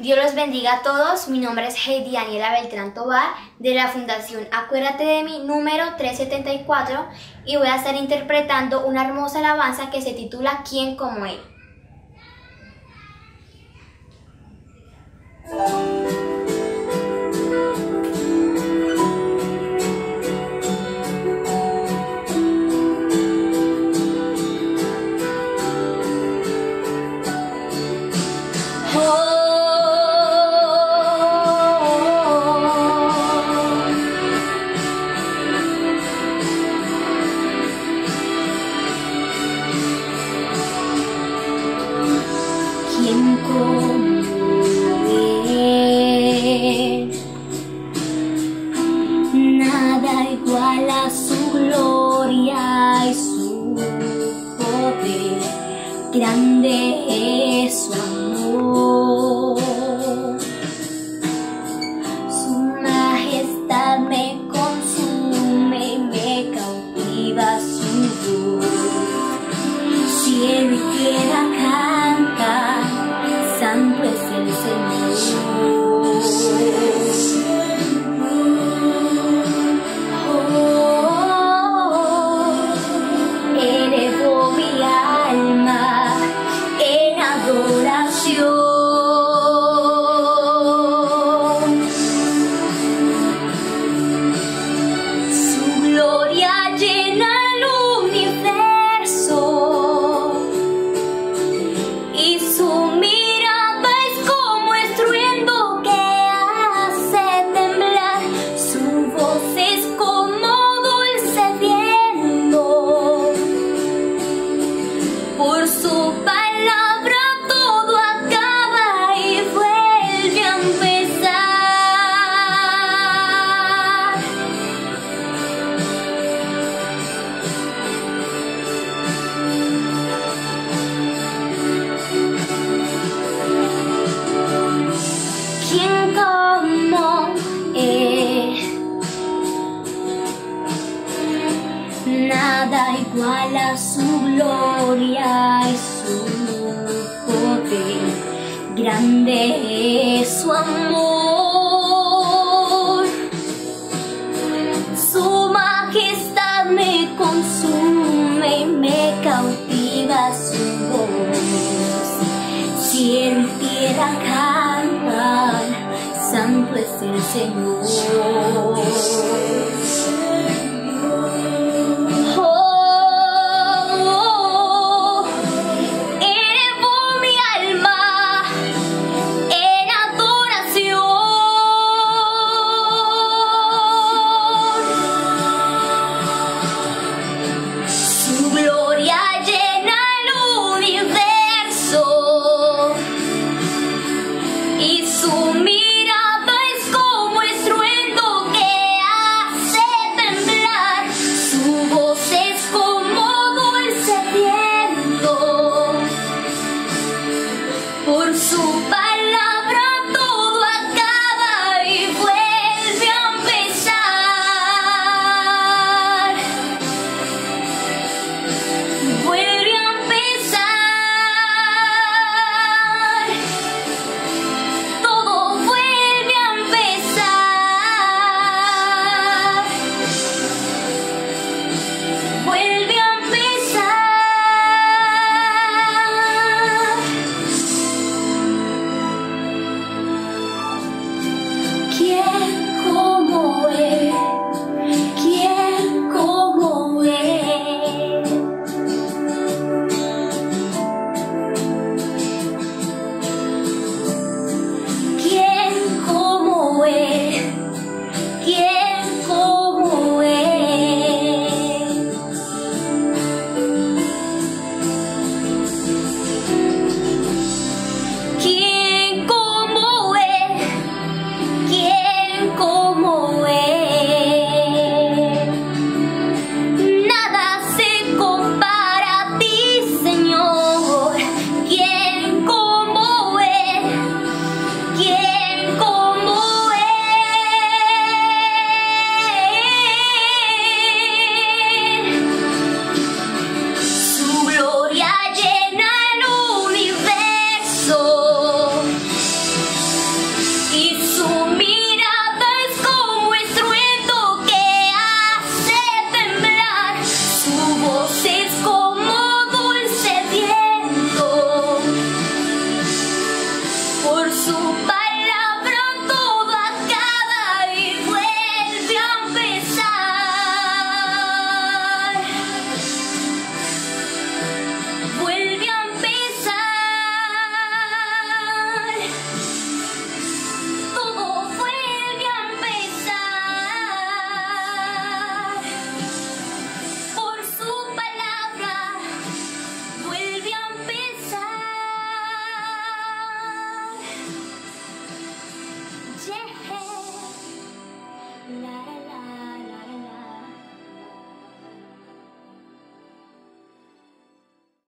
Dios los bendiga a todos. Mi nombre es Heidi Daniela Beltrán Tobar de la Fundación Acuérdate de mí número 374 y voy a estar interpretando una hermosa alabanza que se titula ¿Quién como Él? Nada igual a su gloria y su poder, grande en adoración. Su Nada igual a su gloria y su poder, grande es su amor. Su majestad me consume y me cautiva su voz. Cielo y tierra cantan, santo es el Señor.